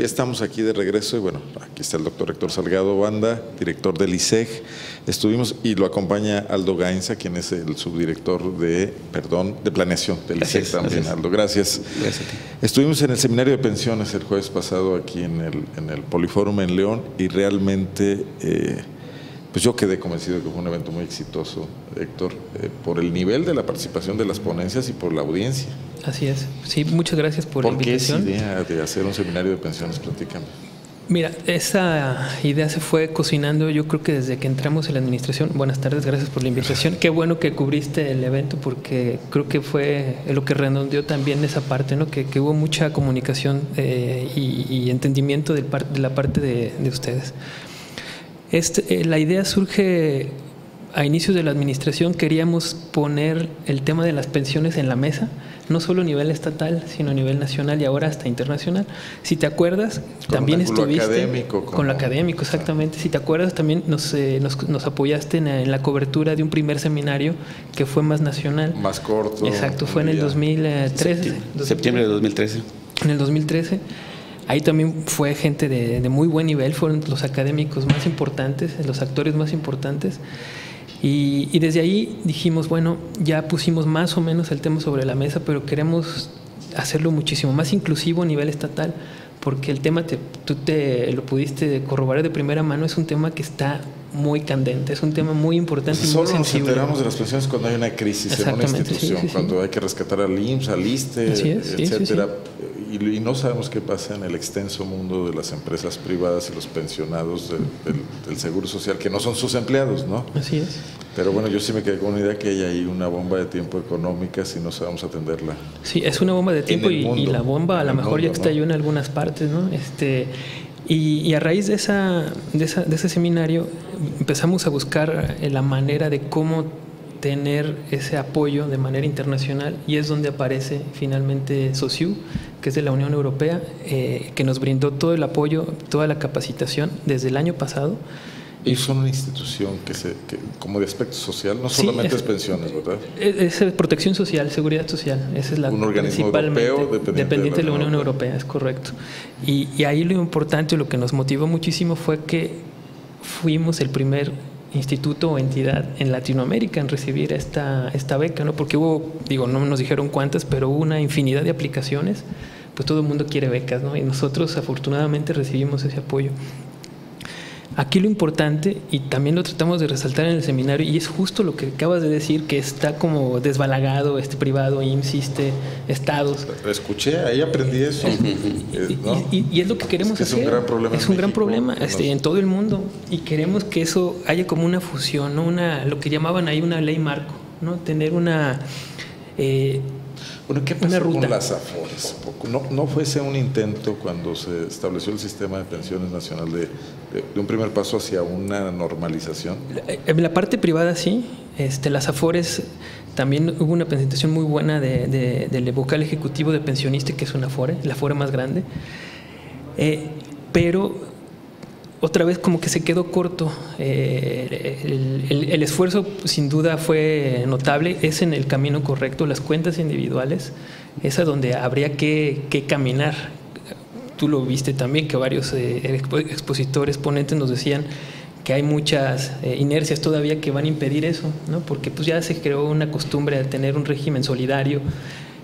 ya estamos aquí de regreso y bueno, aquí está el doctor Héctor Salgado Banda, director del ISEG. Estuvimos y lo acompaña Aldo Gainza, quien es el subdirector de, perdón, de planeación del ISEG también. Aldo, gracias. Gracias a ti. Estuvimos en el seminario de pensiones el jueves pasado aquí en el, en el Poliforum en León y realmente... Eh, pues yo quedé convencido de que fue un evento muy exitoso, Héctor, eh, por el nivel de la participación de las ponencias y por la audiencia. Así es. Sí, muchas gracias por, la invitación. ¿Por qué esa idea de hacer un seminario de pensiones? Platícame. Mira, esa idea se fue cocinando yo creo que desde que entramos en la administración. Buenas tardes, gracias por la invitación. Qué bueno que cubriste el evento porque creo que fue lo que redondeó también esa parte, ¿no? que, hubo mucha comunicación eh, y, entendimiento de, la parte de, ustedes. Este, eh, la idea surge a inicios de la administración, queríamos poner el tema de las pensiones en la mesa no solo a nivel estatal, sino a nivel nacional y ahora hasta internacional. Si te acuerdas, también estuviste académico, con lo académico, exactamente. Si te acuerdas, también nos, eh, nos, apoyaste en, la cobertura de un primer seminario que fue más nacional. Más corto. Exacto, fue en el 2013. Septiembre, de 2013. En el 2013. Ahí también fue gente de, de muy buen nivel, fueron los académicos más importantes, los actores más importantes. Y, desde ahí dijimos, bueno, ya pusimos más o menos el tema sobre la mesa, pero queremos hacerlo muchísimo más inclusivo a nivel estatal, porque el tema, te, tú te lo pudiste corroborar de primera mano, es un tema que está muy candente, es un tema muy importante. Pues solo nos enteramos de las pensiones cuando hay una crisis en una institución, cuando hay que rescatar al IMSS, al ISTE, etcétera y, no sabemos qué pasa en el extenso mundo de las empresas privadas y los pensionados del, Seguro Social, que no son sus empleados, ¿no? Así es. Pero bueno, yo sí me quedé con una idea que hay ahí una bomba de tiempo económica si no sabemos atenderla. Sí, es una bomba de tiempo y, la bomba a lo mejor ya estalló en algunas partes, ¿no? Este, y, a raíz de, esa, de, esa, de ese seminario empezamos a buscar la manera de cómo tener ese apoyo de manera internacional y es donde aparece finalmente SOCIU, que es de la Unión Europea, eh, que nos brindó todo el apoyo, toda la capacitación desde el año pasado. Y son una institución que, se, como de aspecto social, no solamente es, pensiones, ¿verdad? Es, protección social, seguridad social. Esa es la Un organismo europeo dependiente, de la, Unión Europea. es correcto. Y, y ahí lo importante, lo que nos motivó muchísimo fue que fuimos el primer instituto o entidad en Latinoamérica en recibir esta, esta beca, ¿no? Porque hubo, digo, no nos dijeron cuántas, pero hubo una infinidad de aplicaciones, pues todo el mundo quiere becas, ¿no? Y nosotros afortunadamente recibimos ese apoyo. Aquí lo importante, y también lo tratamos de resaltar en el seminario, y es justo lo que acabas de decir, que está como desbalagado este privado, insiste, estados. Escuché, ahí aprendí eso. y, es lo que queremos hacer. Es un gran problema. Es un gran problema este, en todo el mundo. Y queremos que eso haya como una fusión, ¿no? una, lo que llamaban ahí una ley marco, ¿no? tener una... Eh, bueno, ¿qué pasó con las AFORES? ¿No, ¿No fuese un intento cuando se estableció el sistema de pensiones nacional de, un primer paso hacia una normalización? En la parte privada sí. Este, las AFORES también hubo una presentación muy buena de, del vocal ejecutivo de pensionista, que es una AFORE, la AFORE más grande. Eh, pero otra vez como que se quedó corto. Eh, el, esfuerzo sin duda fue notable, es en el camino correcto, las cuentas individuales, es a donde habría que, caminar. Tú lo viste también, que varios eh, expositores, ponentes nos decían que hay muchas eh, inercias todavía que van a impedir eso, ¿no? porque pues ya se creó una costumbre de tener un régimen solidario.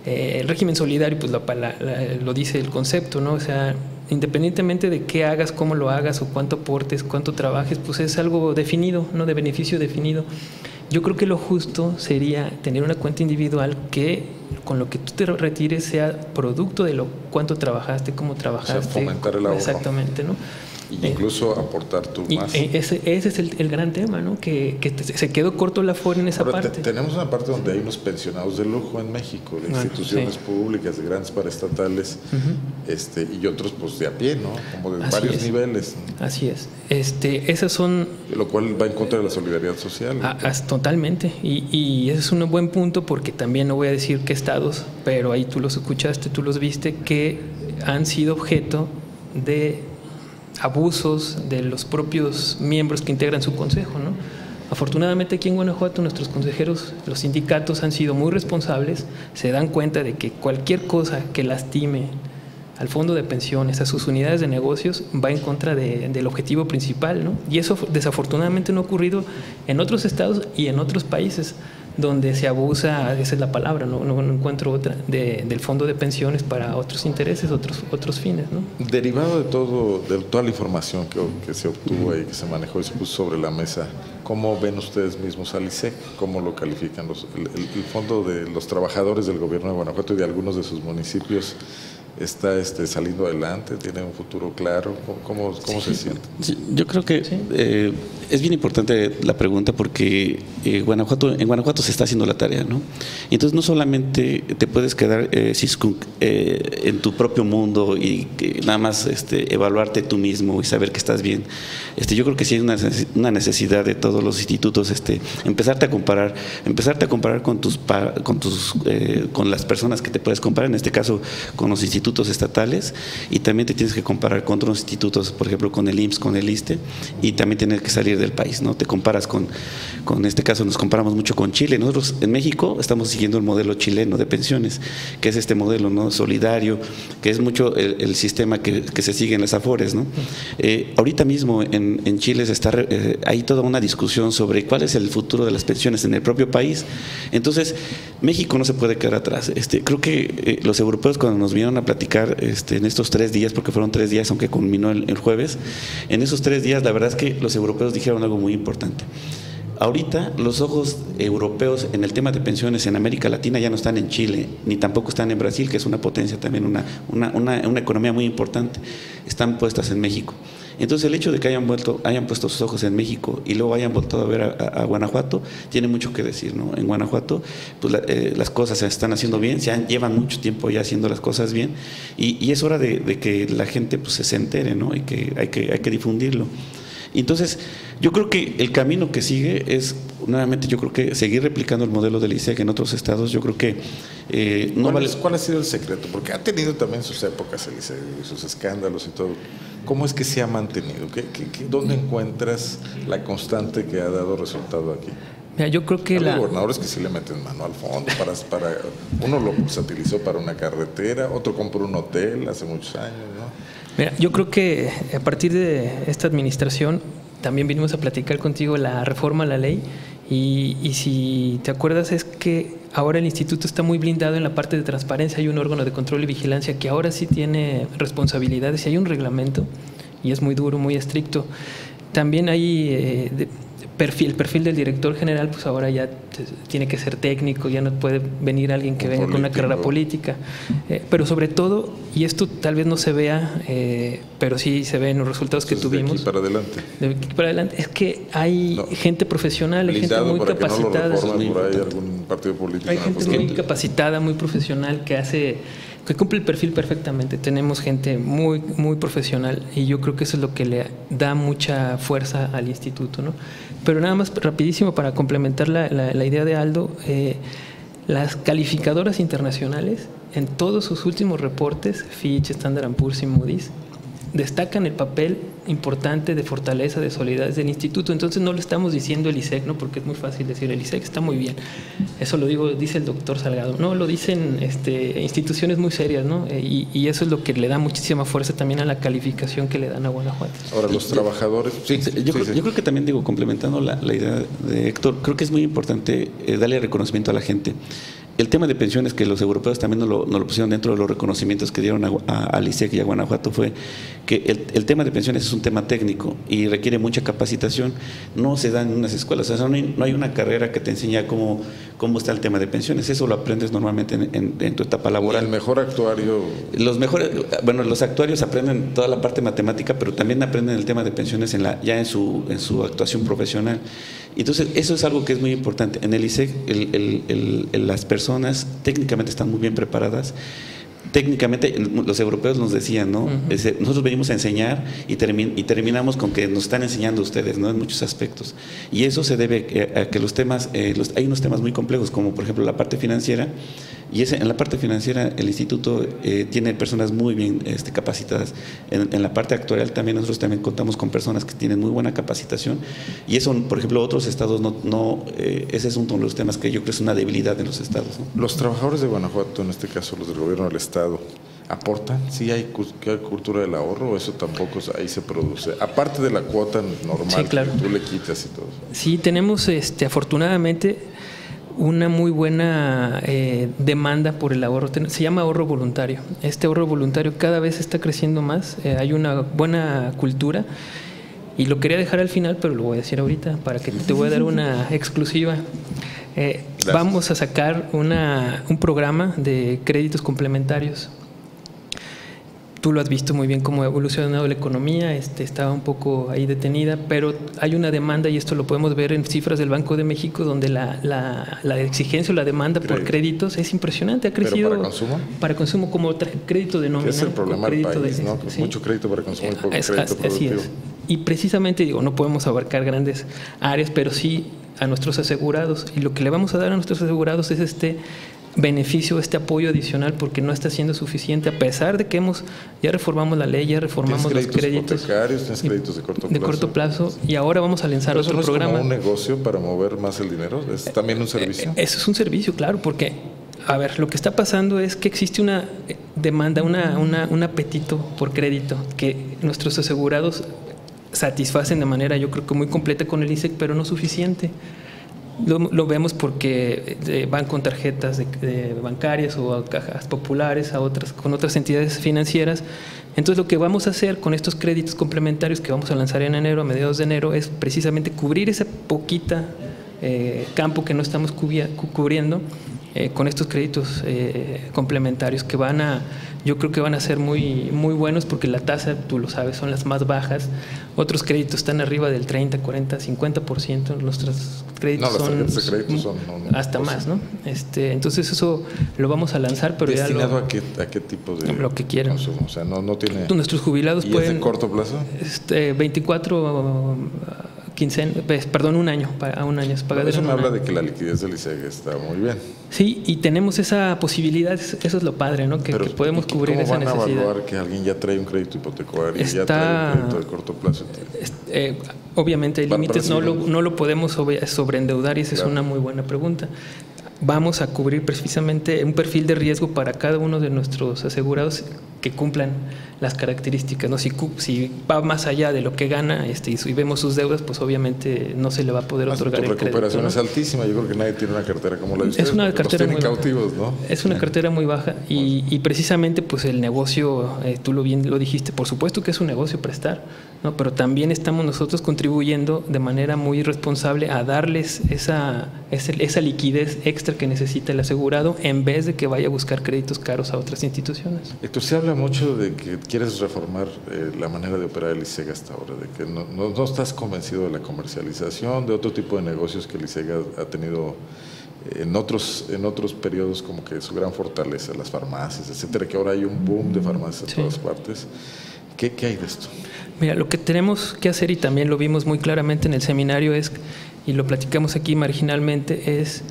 el régimen solidario, pues lo dice el concepto, ¿no? O sea, independientemente de qué hagas, cómo lo hagas o cuánto aportes, cuánto trabajes, pues es algo definido, ¿no? De beneficio definido. Yo creo que lo justo sería tener una cuenta individual que con lo que tú te retires sea producto de lo cuánto trabajaste, cómo trabajaste. O fomentar el ahorro. Exactamente, ¿no? Incluso aportar tú más. E, ese, ese es el, gran tema, ¿no? Que, que se quedó corto la FOR en esa parte. tenemos una parte donde hay unos pensionados de lujo en México, de instituciones públicas, de grandes paraestatales, este, y otros pues de a pie, ¿no? Como de varios niveles. Así es. Este, esas son... Lo cual va en contra de la solidaridad social. Ah, totalmente. Y, y ese es un buen punto porque también no voy a decir qué estados, pero ahí tú los escuchaste, tú los viste, que han sido objeto de abusos de los propios miembros que integran su consejo. ¿no? Afortunadamente aquí en Guanajuato nuestros consejeros, los sindicatos han sido muy responsables, se dan cuenta de que cualquier cosa que lastime al fondo de pensiones, a sus unidades de negocios, va en contra del objetivo principal. ¿no? Y eso desafortunadamente no ha ocurrido en otros estados y en otros países donde se abusa, esa es la palabra, no, no, encuentro otra, del fondo de pensiones para otros intereses, otros, otros fines. ¿no? Derivado de, todo, de toda la información que, que se obtuvo y que se manejó y se puso sobre la mesa, ¿cómo ven ustedes mismos al ISEC? ¿Cómo lo califican? Los, el fondo de los trabajadores del gobierno de Guanajuato y de algunos de sus municipios está este, saliendo adelante, tiene un futuro claro. ¿Cómo, cómo, se siente? yo creo que eh, es bien importante la pregunta porque eh, Guanajuato, en Guanajuato se está haciendo la tarea, ¿no? Entonces no solamente te puedes quedar eh, en tu propio mundo y nada más este, evaluarte tú mismo y saber que estás bien. Este, yo creo que sí hay una, una necesidad de todos los institutos este, empezarte a comparar, empezarte a comparar con tus, con tus, con las personas que te puedes comparar, en este caso con los institutos institutos estatales y también te tienes que comparar con otros institutos, por ejemplo, con el IMSS, con el ISTE, y también tienes que salir del país, ¿no? Te comparas con, con este caso, nos comparamos mucho con Chile. Nosotros en México estamos siguiendo el modelo chileno de pensiones, que es este modelo no solidario, que es mucho el, sistema que, que, se sigue en las AFORES, ¿no? Eh, ahorita mismo en, en Chile se está, eh, hay toda una discusión sobre cuál es el futuro de las pensiones en el propio país. Entonces, México no se puede quedar atrás. Este, creo que eh, los europeos cuando nos vinieron a platicar este, en estos tres días, porque fueron tres días, aunque culminó el, jueves, en esos tres días la verdad es que los europeos dijeron algo muy importante. Ahorita los ojos europeos en el tema de pensiones en América Latina ya no están en Chile, ni tampoco están en Brasil, que es una potencia también, una, una, una economía muy importante, están puestas en México. Entonces el hecho de que hayan, vuelto, hayan puesto sus ojos en México y luego hayan voltado a ver a, Guanajuato, tiene mucho que decir. ¿no? En Guanajuato pues, eh, las cosas se están haciendo bien, se han, llevan mucho tiempo ya haciendo las cosas bien y, y es hora de, que la gente pues, se entere ¿no? y que hay que difundirlo. Entonces, yo creo que el camino que sigue es, nuevamente, yo creo que seguir replicando el modelo del ISEC en otros estados. Yo creo que eh, no ¿Cuál, vale... ¿Cuál ha sido el secreto? Porque ha tenido también sus épocas el ISEC, sus escándalos y todo. ¿Cómo es que se ha mantenido? ¿Qué, dónde encuentras la constante que ha dado resultado aquí? Mira, yo creo que Hay la... gobernadores que sí le meten mano al fondo. Para, para, uno lo utilizó para una carretera, otro compró un hotel hace muchos años. ¿no? Mira, yo creo que a partir de esta administración también vinimos a platicar contigo la reforma a la ley y, y, si te acuerdas es que ahora el instituto está muy blindado en la parte de transparencia, hay un órgano de control y vigilancia que ahora sí tiene responsabilidades y hay un reglamento y es muy duro, muy estricto. También hay eh, perfil, el perfil del director general, pues ahora ya tiene que ser técnico, ya no puede venir alguien que venga con una carrera política. Eh, pero sobre todo, y esto tal vez no se vea, eh, pero sí se ve en los resultados que tuvimos. De aquí para adelante. De aquí para adelante. Es que hay gente profesional, hay gente muy capacitada. hay algún partido político. Hay gente muy capacitada, muy profesional que hace que cumple el perfil perfectamente. Tenemos gente muy, muy profesional y yo creo que eso es lo que le da mucha fuerza al instituto. ¿no? Pero nada más rapidísimo para complementar la, la, idea de Aldo, eh, las calificadoras internacionales en todos sus últimos reportes, Fitch, Standard Poor's y Moody's, destacan el papel importante de fortaleza, de solidez del instituto. Entonces no lo estamos diciendo el ISEC, ¿no? porque es muy fácil decir el ISEC está muy bien. Eso lo digo, dice el doctor Salgado. No, lo dicen este, instituciones muy serias, ¿no? Eh, y, y, eso es lo que le da muchísima fuerza también a la calificación que le dan a Guanajuato. Ahora, los trabajadores. Sí, yo, creo, yo, creo, que también digo, complementando la, la, idea de Héctor, creo que es muy importante eh, darle reconocimiento a la gente el tema de pensiones que los europeos también nos lo, lo pusieron dentro de los reconocimientos que dieron a, a, ISEC y a Guanajuato fue que el, el, tema de pensiones es un tema técnico y requiere mucha capacitación. No se da en unas escuelas, o sea, no, hay, no hay una carrera que te enseña cómo, cómo está el tema de pensiones. Eso lo aprendes normalmente en, en, en tu etapa laboral. El mejor actuario. Los mejores, bueno, los actuarios aprenden toda la parte matemática, pero también aprenden el tema de pensiones en la, ya en su, en su actuación profesional. Entonces, eso es algo que es muy importante. En el ISEC, el, el, las personas técnicamente están muy bien preparadas. Técnicamente, los europeos nos decían, ¿no? Uh -huh. Nosotros venimos a enseñar y, termin y, terminamos con que nos están enseñando ustedes, ¿no? En muchos aspectos. Y eso se debe a que los temas, eh, los, hay unos temas muy complejos, como por ejemplo la parte financiera, y ese, en la parte financiera el instituto eh, tiene personas muy bien este, capacitadas. En, en, la parte actuarial también nosotros también contamos con personas que tienen muy buena capacitación y eso, por ejemplo, otros estados no, no eh, ese es uno de los temas que yo creo es una debilidad de los estados. ¿no? Los trabajadores de Guanajuato, en este caso los del gobierno del estado, aportan? ¿Sí hay, cultura del ahorro o eso tampoco ahí se produce? Aparte de la cuota normal que tú le quitas y todo. Sí, tenemos este, afortunadamente una muy buena eh, demanda por el ahorro. Se llama ahorro voluntario. Este ahorro voluntario cada vez está creciendo más. Eh, hay una buena cultura. Y lo quería dejar al final, pero lo voy a decir ahorita para que te voy a dar una exclusiva. Eh, vamos a sacar una, un programa de créditos complementarios tú lo has visto muy bien cómo ha evolucionado la economía, este, estaba un poco ahí detenida, pero hay una demanda y esto lo podemos ver en cifras del Banco de México donde la, la, exigencia o la del por créditos es impresionante, ha crecido. para consumo? Para consumo como crédito de nómina. Es el problema del país, ¿no? Mucho crédito para consumo y poco crédito productivo. Así es. Y precisamente digo, no podemos abarcar grandes áreas, pero sí a nuestros asegurados. Y lo que le vamos a dar a nuestros asegurados es este beneficio, este apoyo adicional, porque no está siendo suficiente, a pesar de que hemos ya reformamos la ley, ya reformamos los créditos. créditos de corto plazo. De corto plazo, y ahora vamos a lanzar otro no es programa. Como un negocio para mover más el dinero? ¿Es también un servicio? Eh, eso es un servicio, claro, porque, a ver, lo que está pasando es que existe una demanda, una, una, un apetito por crédito que nuestros asegurados satisfacen de manera, yo creo que muy completa con el ISEC, pero no suficiente. Lo, vemos porque eh, van con tarjetas de, bancarias o cajas populares, a otras, con otras entidades financieras. Entonces lo que vamos a hacer con estos créditos complementarios que vamos a lanzar en enero, a mediados de enero, es precisamente cubrir ese poquita eh, campo que no estamos cubriendo eh, con estos créditos complementarios que van a yo creo que van a ser muy, muy buenos porque la tasa, tú lo sabes, son las más bajas. Otros créditos están arriba del 30, 40, 50%. Nuestros créditos son, hasta más, ¿no? Este, entonces eso lo vamos a lanzar, pero ¿Destinado a, qué, a qué tipo de lo que quieran. O sea, no, no tiene... Nuestros jubilados ¿Y pueden... Es de corto plazo? Este, 24 quincena, pues, perdón, un año, a un año. Es eso me habla de que la liquidez del ISEG está muy bien. Sí, y tenemos esa posibilidad, eso es lo padre, ¿no? Que, podemos cubrir esa necesidad. ¿Cómo van a evaluar que alguien ya trae un crédito hipotecario y ya trae un crédito de corto plazo? Eh, obviamente hay límites, no lo, no lo podemos sobreendeudar y esa es una muy buena pregunta vamos a cubrir precisamente un perfil de riesgo para cada uno de nuestros asegurados que cumplan las características. ¿no? Si, si va más allá de lo que gana este, y vemos sus deudas, pues obviamente no se le va a poder otorgar tu recuperación es altísima. Yo creo que nadie tiene una cartera como la de ustedes. Es una cartera muy cautivos, ¿no? Es una cartera muy baja y, y precisamente pues el negocio, eh, tú lo bien lo dijiste, por supuesto que es un negocio prestar, ¿no? pero también estamos nosotros contribuyendo de manera muy responsable a darles esa, esa, esa liquidez extra que necesita el asegurado en vez de que vaya a buscar créditos caros a otras instituciones. Esto se habla mucho de que quieres reformar eh, la manera de operar el ISEG hasta ahora, de que no, no, estás convencido de la comercialización, de otro tipo de negocios que el ISEG ha, tenido eh, en otros, en otros periodos como que su gran fortaleza, las farmacias, etcétera, que ahora hay un boom de farmacias en todas partes. ¿Qué, ¿Qué hay de esto? Mira, lo que tenemos que hacer, y también lo vimos muy claramente en el seminario, es, y lo platicamos aquí marginalmente, es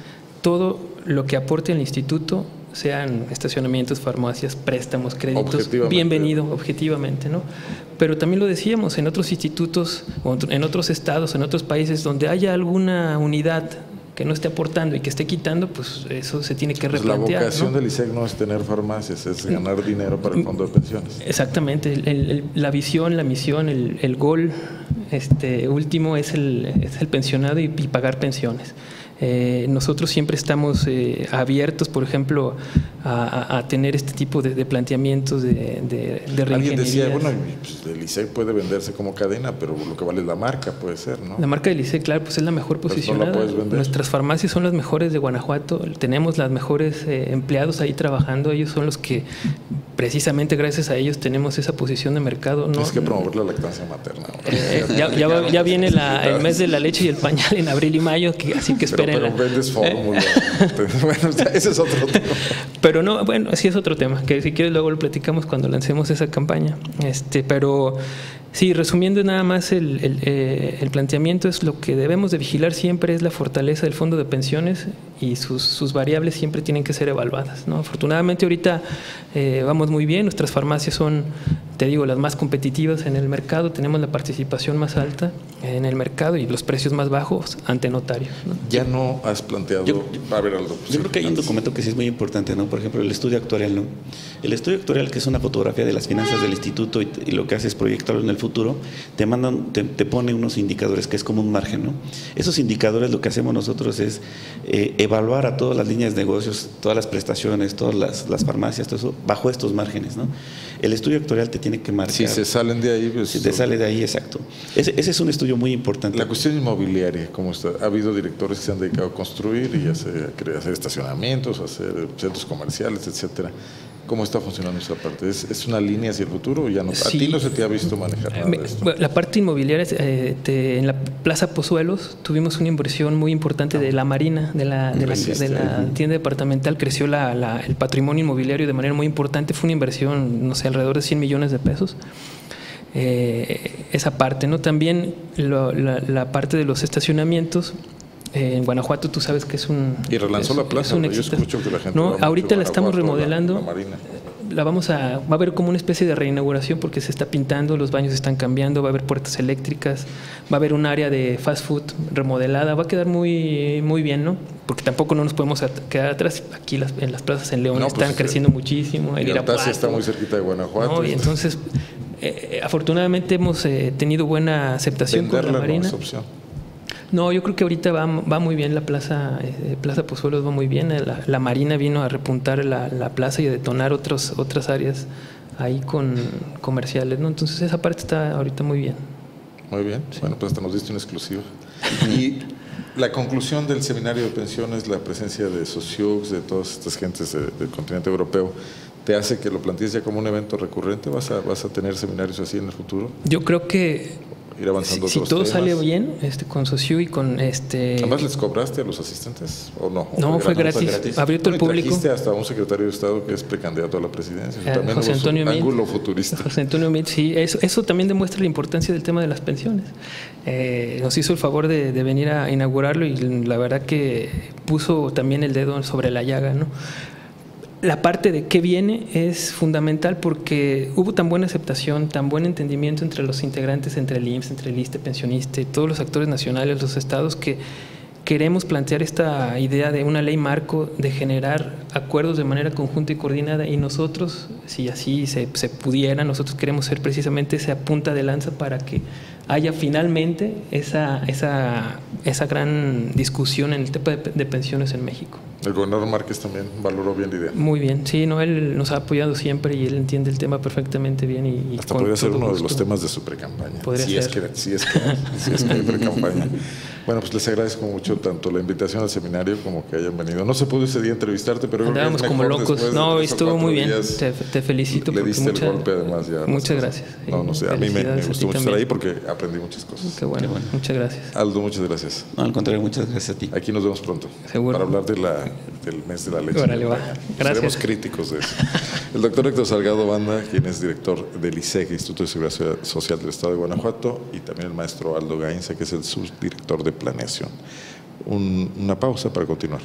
todo lo que aporte el instituto sean estacionamientos, farmacias, préstamos, créditos, bienvenido objetivamente, ¿no? Pero también lo decíamos, en otros institutos, en otros estados, en otros países donde haya alguna unidad que no esté aportando y que esté quitando, pues eso se tiene que replantear. Pues la vocación del ISEC no es tener farmacias, es ganar dinero para el fondo de pensiones. Exactamente, la visión, la misión, el, gol este, último es el, es el pensionado y pagar pensiones. Eh, nosotros siempre estamos eh, abiertos, por ejemplo, a, tener este tipo de, planteamientos de, de, Alguien decía, bueno, pues, el ISEC puede venderse como cadena, pero lo que vale es la marca, puede ser, ¿no? La marca del ISEC, claro, pues es la mejor posicionada. Nuestras farmacias son las mejores de Guanajuato, tenemos las mejores eh, empleados ahí trabajando, ellos son los que precisamente gracias a ellos tenemos esa posición de mercado. Tienes que promover la lactancia materna. ya, ya, viene el mes de la leche y el pañal en abril y mayo, que, así que esperen. Pero, vendes fórmula. bueno, ese es otro tema. Pero no, bueno, sí es otro tema, que si quieres luego lo platicamos cuando lancemos esa campaña. Este, pero sí, resumiendo nada más el, el, eh, el, planteamiento es lo que debemos de vigilar siempre es la fortaleza del fondo de pensiones y sus, sus variables siempre tienen que ser evaluadas. ¿no? Afortunadamente ahorita eh, vamos muy bien, nuestras farmacias son te digo, las más competitivas en el mercado, tenemos la participación más alta en el mercado y los precios más bajos ante notarios. Ya no has planteado, yo, a ver, Aldo, yo creo que hay un documento que sí es muy importante, ¿no? Por ejemplo, el estudio actuarial, ¿no? El estudio actuarial, que es una fotografía de las finanzas del instituto y, lo que hace es proyectarlo en el futuro, te mandan, te, pone unos indicadores que es como un margen, ¿no? Esos indicadores lo que hacemos nosotros es eh, evaluar a todas las líneas de negocios, todas las prestaciones, todas las, las farmacias, todo eso, bajo estos márgenes, ¿no? El estudio actuarial te tiene que marcar. Si se salen de ahí, pues. Si te sale de ahí, exacto. Ese, es un estudio muy importante. La cuestión inmobiliaria, ¿cómo está? Ha habido directores que se han dedicado a construir y hacer, hacer estacionamientos, a hacer centros comerciales, etcétera. ¿Cómo está funcionando esa parte? ¿Es, una línea hacia el futuro o ya no? ¿A ti no se te ha visto manejar nada de esto? La parte inmobiliaria, eh, en la Plaza Pozuelos tuvimos una inversión muy importante de la Marina, de la, de la, tienda departamental, creció el patrimonio inmobiliario de manera muy importante, fue una inversión, no sé, alrededor de 100 millones de pesos. Eh, esa parte, ¿no? También la parte de los estacionamientos, en Guanajuato tú sabes que es un... Y relanzó la plaza, yo escucho que la gente... No, ahorita la estamos remodelando. La, vamos a... Va a haber como una especie de reinauguración porque se está pintando, los baños están cambiando, va a haber puertas eléctricas, va a haber un área de fast food remodelada, va a quedar muy, muy bien, ¿no? Porque tampoco no nos podemos quedar atrás. Aquí las, en las plazas en León pues están creciendo muchísimo. El Irapuato, está muy cerquita de Guanajuato. Y entonces, eh, afortunadamente hemos eh, tenido buena aceptación con la Marina. No, yo creo que ahorita va, va muy bien la plaza, eh, Plaza Pozuelos va muy bien. La, Marina vino a repuntar la, la, plaza y a detonar otros, otras áreas ahí con comerciales, ¿no? Entonces esa parte está ahorita muy bien. Muy bien. Bueno, pues hasta nos diste un exclusivo. y la conclusión del seminario de pensiones, la presencia de socios, de todas estas gentes del continente europeo, ¿te hace que lo plantees ya como un evento recurrente? ¿Vas a, ¿Vas a tener seminarios así en el futuro? Yo creo que ir avanzando si, todo sale bien este con Socio y con este además les cobraste a los asistentes o no no fue gratis, abrió todo el público trajiste hasta un secretario de estado que es precandidato a la presidencia eh, también José Antonio ángulo futurista. José Antonio Mit sí eso, eso también demuestra la importancia del tema de las pensiones. Eh, nos hizo el favor de, de venir a inaugurarlo y la verdad que puso también el dedo sobre la llaga no la parte de qué viene es fundamental porque hubo tan buena aceptación, tan buen entendimiento entre los integrantes, entre el IMSS, entre el ISTE, pensionista y todos los actores nacionales, los estados, que queremos plantear esta idea de una ley marco, de generar acuerdos de manera conjunta y coordinada y nosotros, si así se, se pudiera, nosotros queremos ser precisamente esa punta de lanza para que haya finalmente esa, esa, esa gran discusión en el tema de, pensiones en México. El gobernador Márquez también valoró bien la idea. Muy bien, sí, no, él nos ha apoyado siempre y él entiende el tema perfectamente bien. Y, Hasta podría ser uno de los temas de su precampaña. Podría si, Es que, si es que, si es que hay precampaña. Bueno, pues les agradezco mucho tanto la invitación al seminario como que hayan venido. No se pudo ese día entrevistarte, pero Andábamos como locos. No, estuvo muy bien. Te, te, felicito. Le diste el golpe además ya. Muchas gracias. No, no sé, a mí me, gustó mucho estar ahí porque aprendí muchas cosas. Qué bueno, bueno. muchas gracias. Aldo, muchas gracias. No, al contrario, muchas gracias a ti. Aquí nos vemos pronto. Seguro. Para hablar de la, del mes de la leche. Órale, va. Gracias. Seremos críticos de eso. El doctor Héctor Salgado Banda, quien es director del ISEG, Instituto de Seguridad Social del Estado de Guanajuato, y también el maestro Aldo Gainza, que es el subdirector de planeación. una pausa para continuar.